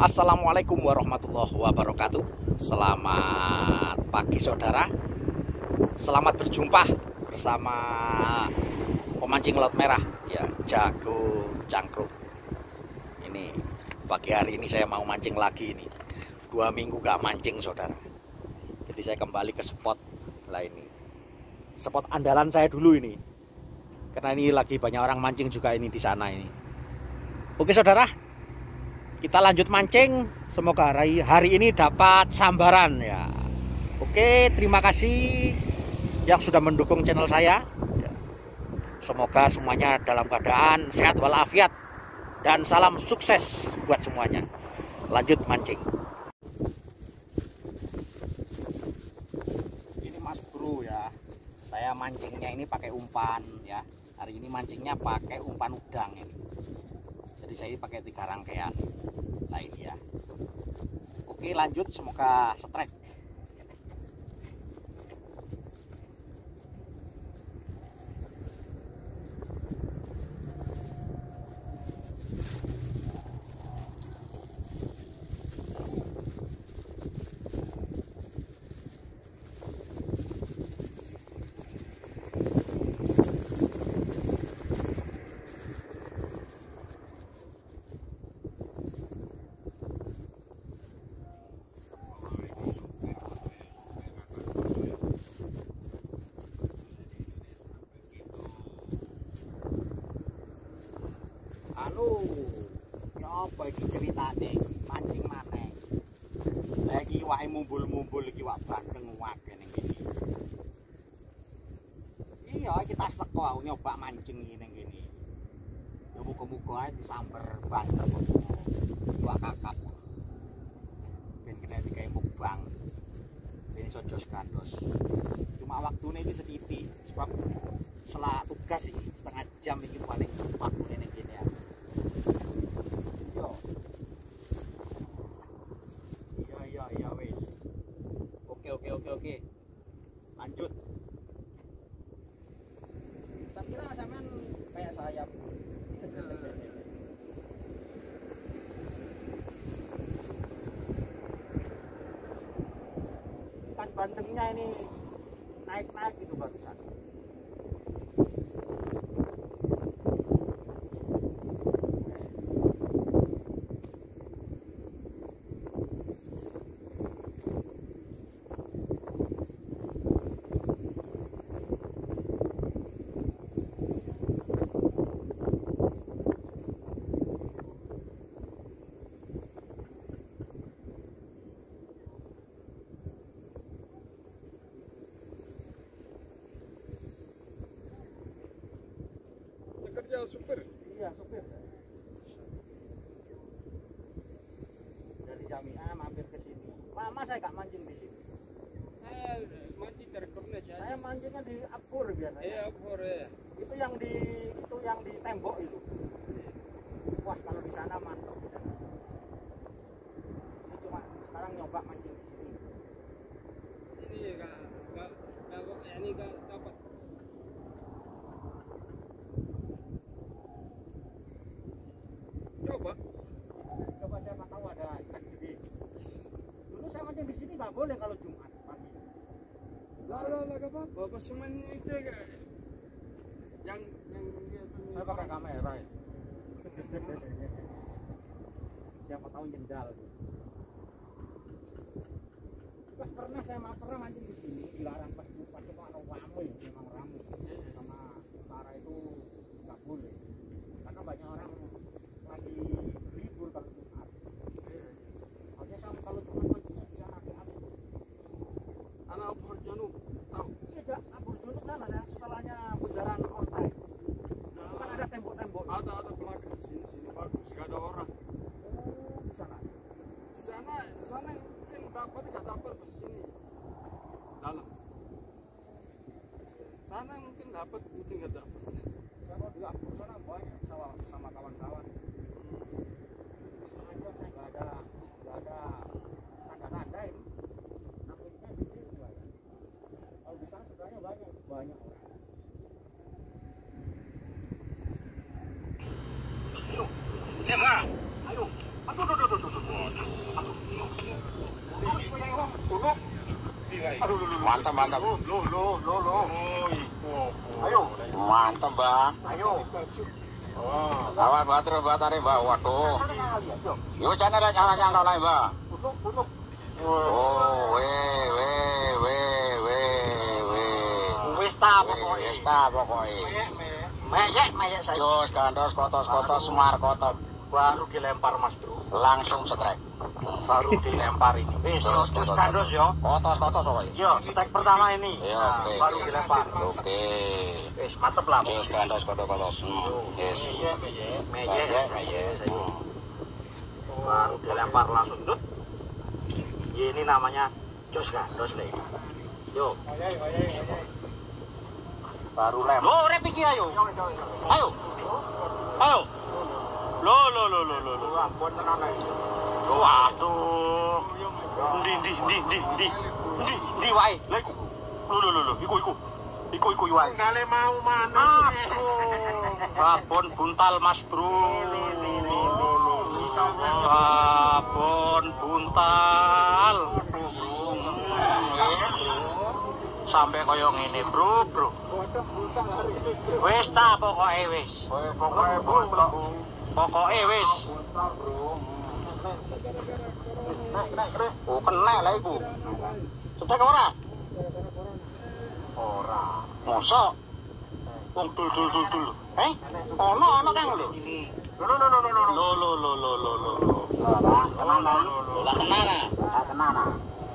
Assalamualaikum warahmatullahi wabarakatuh. Selamat pagi saudara. Selamat berjumpa bersama pemancing laut merah ya Jago Cangkruk. Ini pagi hari ini saya mau mancing lagi ini. Dua minggu gak mancing saudara. Jadi saya kembali ke spot lah ini. Spot andalan saya dulu ini. Karena ini lagi banyak orang mancing juga ini di sana ini. Oke saudara kita lanjut mancing. Semoga hari hari ini dapat sambaran ya. Oke terima kasih yang sudah mendukung channel saya. Ya. semoga semuanya dalam keadaan sehat walafiat dan salam sukses buat semuanya. Lanjut mancing. Ini mas bro ya. Saya mancingnya ini pakai umpan ya. Hari ini mancingnya pakai umpan udang ini jadi saya pakai tiga rangkaian nah ini ya. Oke lanjut. Semoga strike anu ya apa iki ceritane? Mancing maneh. Lagi wae mumbul-mumbul iki wak bandeng wake ning kene. Iya kita seko aku nyoba mancing iki ning kene. Ya muga-muga ae disamper banter kok kakap ben kena digawe mukbang. Ben iso jos cuma waktune iki sedithi sebab setelah tugas iki setengah jam iki paling waktu ning kene ya Yo. Iya iya iya wis. Oke oke oke oke. Lanjut. Tak kira sampean kayak sayap. Bandengnya ini naik-naik gitu barusan. Kerja super Iya, sopir. Dari Jamiah mampir ke sini. Lama saya gak mancing di sini. eh mancing dari Kornes ya Saya mancingnya di Apur biasanya. iya bore Itu yang di itu yang di tembok itu. Wah, kalau di sana mantap. Ini cuma sekarang nyoba mancing di sini. ini kak kak kalau ini kak dapat coba Coba siapa tahu ada ikan gede. Dulu saya mancing di sini nggak boleh kalau Jumat pagi. lah lah pas cuman itu yang yang dia Saya pakai kamera ya. Siapa tahu jendal. Pernah saya pernah mancing di sini dilarang pas pas itu anu ramai memang ramai sama utara itu nggak boleh karena banyak orang lagi libur kalau Jumat. Makanya sama kalau Jumat mancing di sana di Abur. anak Abur Janub tahu Iya, Jak, Abur Junuk sana ya, setelahnya bundaran Ontai. Kan ada tembok-tembok. ada ada belakang sini sini bagus gak ada orang Oh, di sana. sana sana mungkin dapat gak dapat pas sini dalam sana mungkin dapat mungkin gak dapat. Kalau di sana banyak sama, sama kawan-kawan. Sengaja saya nggak ada nggak ada tanda-tanda ini. Nampaknya di sini nggak ada. Kalau di sana sebenarnya banyak banyak orang. Ayo, Cema, ayo. Aduh, aduh, aduh, aduh, aduh. Mantap, mantap. Lo, lo, lo, lo. Ayo. Mantap, Mbak. Ayo. Awas Mbak terus Mbak tarik Mbak. Waduh. Yo channel anak yang lain Mbak. Oh, we, we, we, we, we. Wis ta Wis ta pokoknya. Meyek, meyek saya. Jos, kandos, kotos, kotos, semar, kotot. Baru dilempar Mas Bro. Langsung strike. Baru dilempar ini. Wis, Terus, terus terus, kandos yo. Kotos, kotos pokoknya. Yo, strike pertama ini. Ya, Nah, oke. baru dilempar. Oke. Wis, mantep lah. Jos, kandos, kotos, kotos. Hmm, Yes. Meyek. meyek. Baru dilempar langsung dut. Ini namanya jos kandos deh. Yo. Baru lempar. Lo, repiki ayo. Ayo. Ayo. Lo, lo, lo, lo, lo, lo. Ampun tenan ae. Waduh. Ndi ndi ndi ndi ndi. Ndi ndi wae. Lah iku. Lho lho lho lho, iku iku. Iku iku wae. Kale mau mana? Babon buntal Mas Bro. Babon buntal. Sampai koyo ngene, Bro, Bro. Wis ta pokoke wis. Pokoke buntal. Pokoke wis. Oh, kena lah iku. Cetek ora? Ora. Mosok. Wong dul dul dul dul. Eh? Ono ono Kang lho. Lo lo lo lo lo lo. lo. Lah. Ah.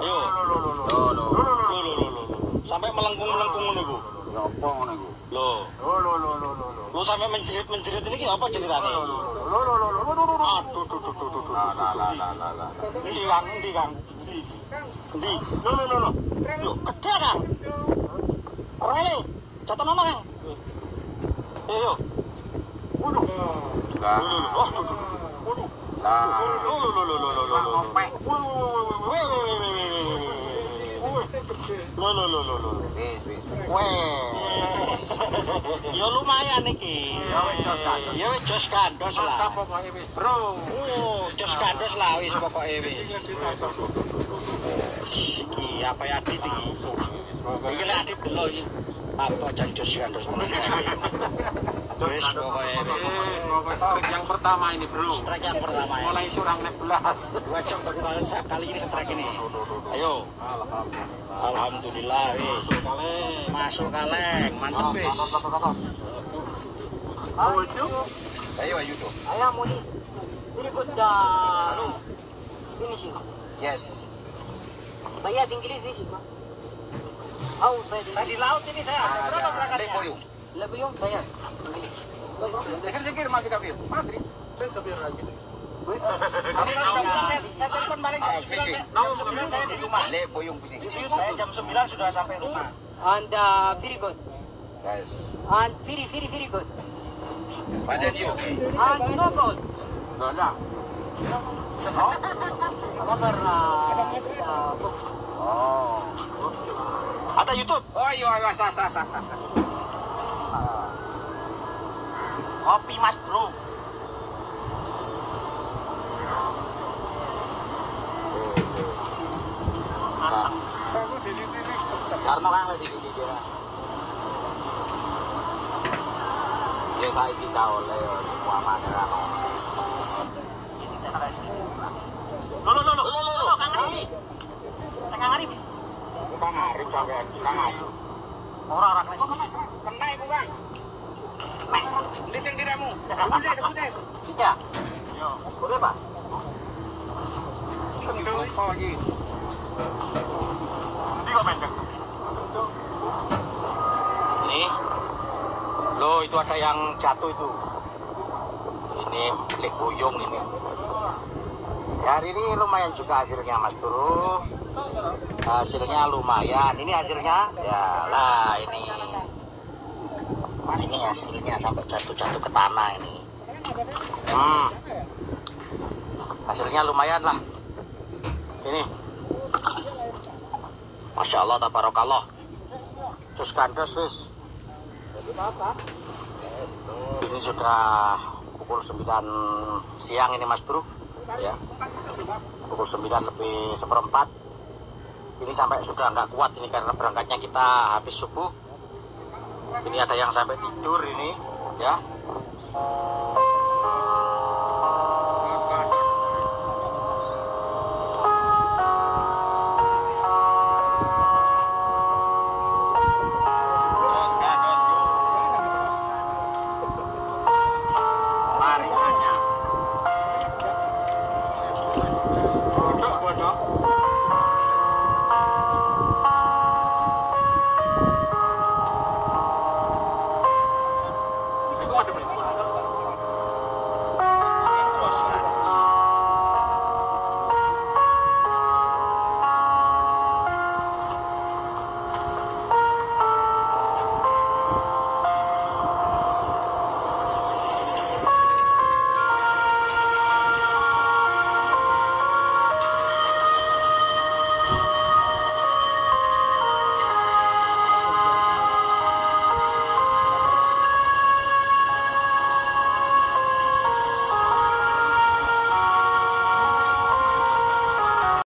Ayo. Lo lo lo lo. Lo lo lo lo lo lo lo. Sampai melengkung-melengkung ngono iku. Apa ngono iku? Lo. Lo lo lo lo lo lo. Lo sampai menjerit-menjerit ini apa? Lo lo lo lo lo lo lo. Aduh, duh, duh, duh, duh, duh. Lah lah lah lah lah lah. Endi Kang? Endi Kang? Endi? Lo lo lo lo. Lo gede Kang. Rele. Jatuh mana Kang? Ayo. Waduh. Lah. Lo, lo, lo. Oh, duh, duh, duh. Waduh. Lah. Lo lo lo lo lo lo lo lo. Weh, weh, weh, weh, weh, lo lo lo. Wis wis. Wes. Ya lumayan iki. Ya wis, jos kandos. Ya wis jos kandos lah. Mantap pokoke wis, Bro. Oh, jos kandos lah wis pokoke wis. Iki apa ya Adit iki? Iki Adit lho iki. Apa jan jos kandos tenan. Wis. Pokoknya strike yang pertama ini, Bro. Strike yang pertama ya. Mulai surang nek belas. Dua jam berkali kali ini strike ini. Ayo. Alhamdulillah wis. Masuk kaleng, mantep wis. Ayo ayo tuh. Ayo muni. Berikut dah. Finishing. Yes. Saya di Inggris sih. Oh, saya di Saya di laut ini saya. Berapa berangkatnya? Yung saya. Telepon balik jam 9 saya, jam 9 saya di rumah. Saya jam 9 sudah sampai rumah. And very good. Guys. And very, very, very good. And no good. Sa books. Oh. Ada YouTube. Oh iya, sah, sah, sah, sah. Kopi Mas Bro. Karena kan lagi di dia. Ya saya kita oleh semua mana Lo lo lo lo lo lo lo Kang Arif. Kang Arif. Kang Arif sampean, Kang Arif. Ora ora kena iku, Bang. Sing diramu. Bude, bude. Tiga. Yo, boleh Pak? Itu kok lagi. Ini kok pendek. Ini. Lo itu ada yang jatuh itu. Ini milik boyong ini. Ya, hari ini lumayan juga hasilnya Mas Bro. Hasilnya lumayan. Ini hasilnya ya lah ini. Ini hasilnya sampai jatuh-jatuh ke tanah ini. Hmm. Hasilnya lumayan lah. Ini. Masya Allah, tabarakallah. Terus kandas, wis. Ini sudah pukul 9 siang ini Mas Bro. ya pukul 9 lebih seperempat ini sampai sudah nggak kuat ini karena berangkatnya kita habis subuh ini ada yang sampai tidur ini ya